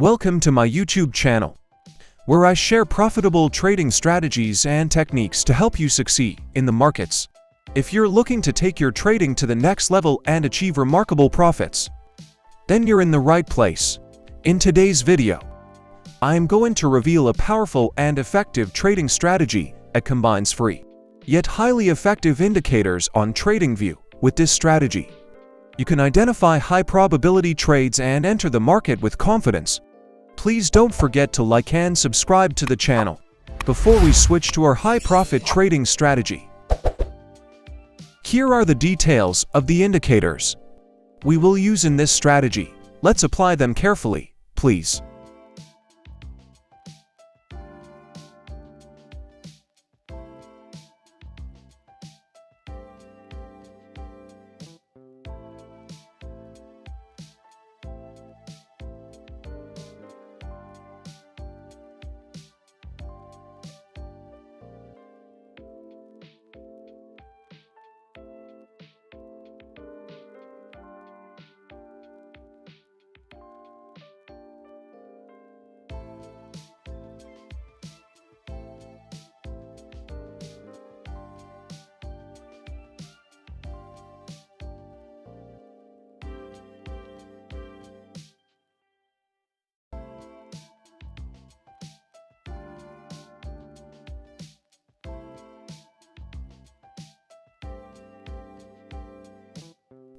Welcome to my YouTube channel, where I share profitable trading strategies and techniques to help you succeed in the markets. If you're looking to take your trading to the next level and achieve remarkable profits, then you're in the right place. In today's video, I am going to reveal a powerful and effective trading strategy that combines free, yet highly effective indicators on TradingView. With this strategy, you can identify high probability trades and enter the market with confidence. Please don't forget to like and subscribe to the channel before we switch to our high profit trading strategy. Here are the details of the indicators we will use in this strategy. Let's apply them carefully, please.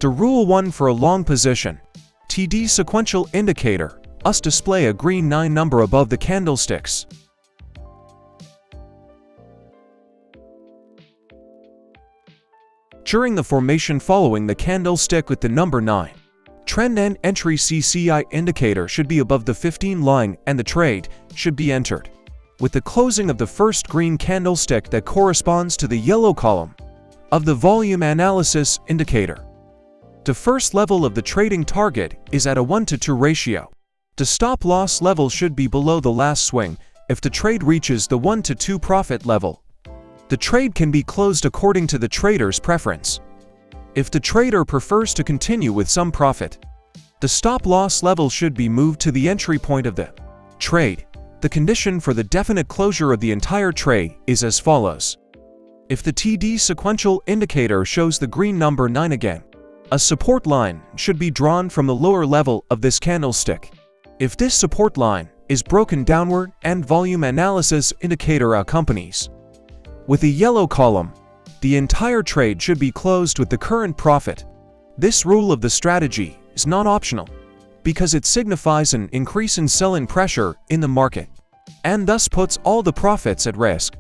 The rule 1 for a long position. TD sequential indicator, us display a green 9 number above the candlesticks. During the formation following the candlestick with the number 9, trend and entry CCI indicator should be above the 15 line and the trade should be entered. With the closing of the first green candlestick that corresponds to the yellow column of the volume analysis indicator. The first level of the trading target is at a 1 to 2 ratio. The stop loss level should be below the last swing if the trade reaches the 1 to 2 profit level. The trade can be closed according to the trader's preference. If the trader prefers to continue with some profit, the stop loss level should be moved to the entry point of the trade. The condition for the definite closure of the entire trade is as follows. If the TD sequential indicator shows the green number 9 again, a support line should be drawn from the lower level of this candlestick. If this support line is broken downward and volume analysis indicator accompanies. With a yellow column, the entire trade should be closed with the current profit. This rule of the strategy is not optional because it signifies an increase in sell-in pressure in the market and thus puts all the profits at risk.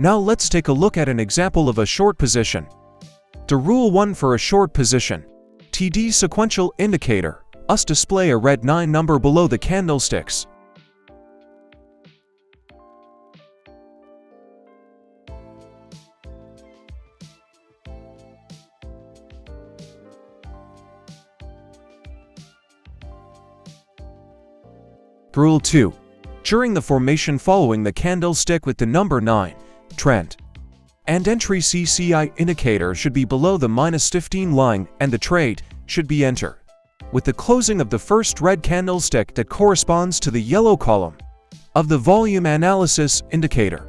Now let's take a look at an example of a short position. The rule 1 for a short position. TD sequential indicator, us display a red 9 number below the candlesticks. Rule 2. During the formation following the candlestick with the number 9, trend. And entry CCI indicator should be below the minus 15 line and the trade should be entered. With the closing of the first red candlestick that corresponds to the yellow column of the volume analysis indicator.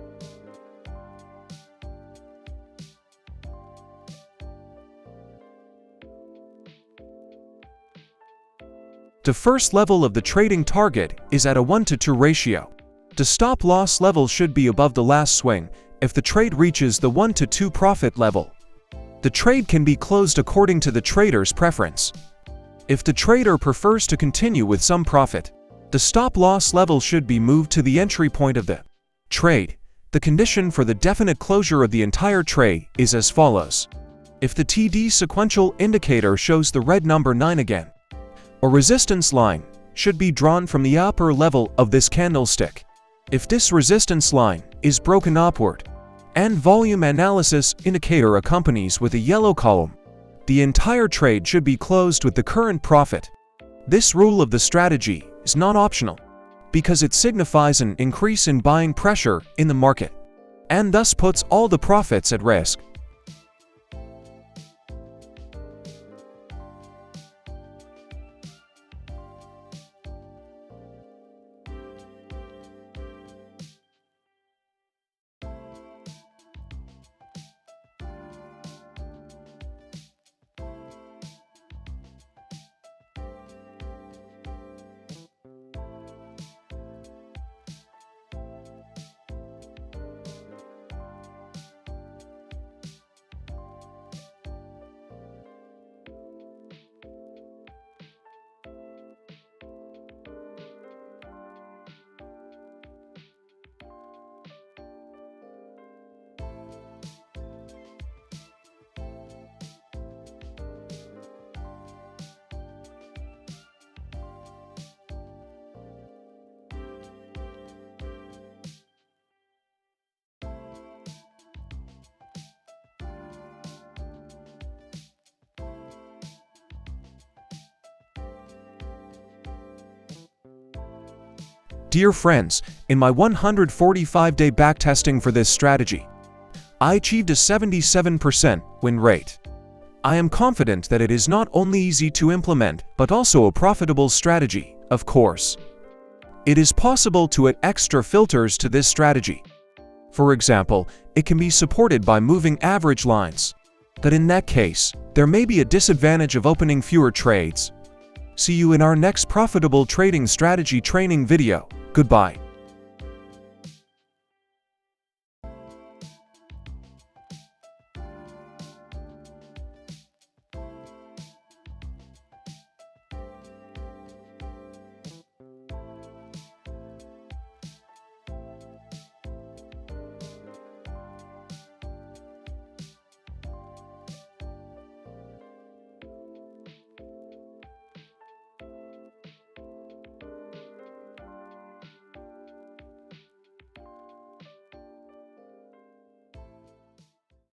The first level of the trading target is at a 1 to 2 ratio. The stop loss level should be above the last swing if the trade reaches the 1 to 2 profit level. The trade can be closed according to the trader's preference. If the trader prefers to continue with some profit, the stop loss level should be moved to the entry point of the trade. The condition for the definite closure of the entire trade is as follows. If the TD sequential indicator shows the red number 9 again, a resistance line should be drawn from the upper level of this candlestick. If this resistance line is broken upward, and volume analysis indicator accompanies with a yellow column, the entire trade should be closed with the current profit. This rule of the strategy is not optional because it signifies an increase in buying pressure in the market and thus puts all the profits at risk. Dear friends, in my 145-day backtesting for this strategy, I achieved a 77% win rate. I am confident that it is not only easy to implement, but also a profitable strategy, of course. It is possible to add extra filters to this strategy. For example, it can be supported by moving average lines. But in that case, there may be a disadvantage of opening fewer trades. See you in our next profitable trading strategy training video. Goodbye.